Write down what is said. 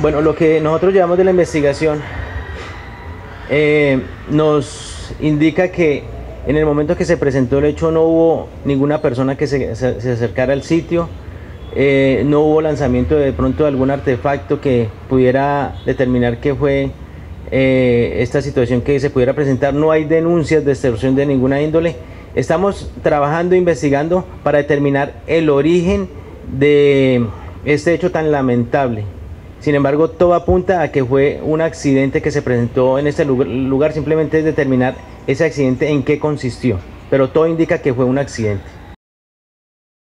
Bueno, lo que nosotros llevamos de la investigación eh, nos indica que en el momento que se presentó el hecho no hubo ninguna persona que se, se acercara al sitio, eh, no hubo lanzamiento de, pronto de algún artefacto que pudiera determinar que fue eh, esta situación que se pudiera presentar, no hay denuncias de extorsión de ninguna índole. Estamos trabajando, investigando para determinar el origen de este hecho tan lamentable. Sin embargo, todo apunta a que fue un accidente que se presentó en este lugar, simplemente es determinar ese accidente en qué consistió, pero todo indica que fue un accidente.